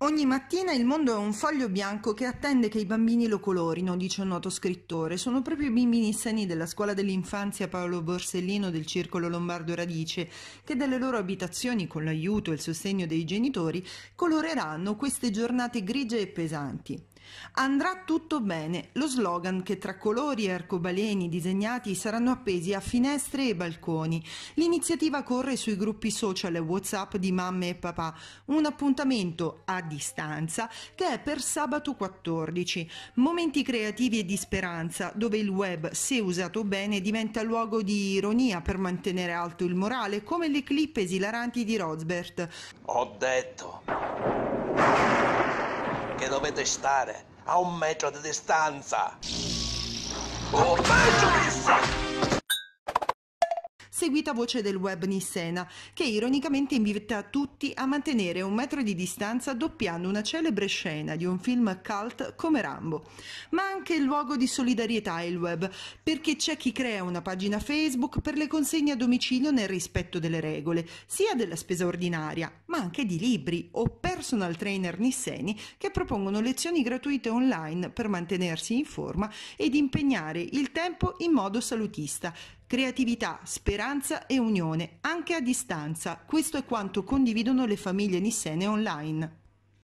Ogni mattina il mondo è un foglio bianco che attende che i bambini lo colorino, dice un noto scrittore. Sono proprio i bambini sani della scuola dell'infanzia Paolo Borsellino del Circolo Lombardo Radice che dalle loro abitazioni, con l'aiuto e il sostegno dei genitori, coloreranno queste giornate grigie e pesanti. Andrà tutto bene, lo slogan che tra colori e arcobaleni disegnati saranno appesi a finestre e balconi. L'iniziativa corre sui gruppi social e WhatsApp di mamme e papà, un appuntamento a distanza che è per sabato 14. Momenti creativi e di speranza, dove il web, se usato bene, diventa luogo di ironia per mantenere alto il morale, come le clip esilaranti di Rosbert. Ho detto dovete stare a un metro di distanza. Un metro di seguita voce del web Nissena, che ironicamente invita tutti a mantenere un metro di distanza doppiando una celebre scena di un film cult come Rambo. Ma anche il luogo di solidarietà è il web, perché c'è chi crea una pagina Facebook per le consegne a domicilio nel rispetto delle regole, sia della spesa ordinaria, ma anche di libri o personal trainer nisseni che propongono lezioni gratuite online per mantenersi in forma ed impegnare il tempo in modo salutista, Creatività, speranza e unione, anche a distanza. Questo è quanto condividono le famiglie nissene online.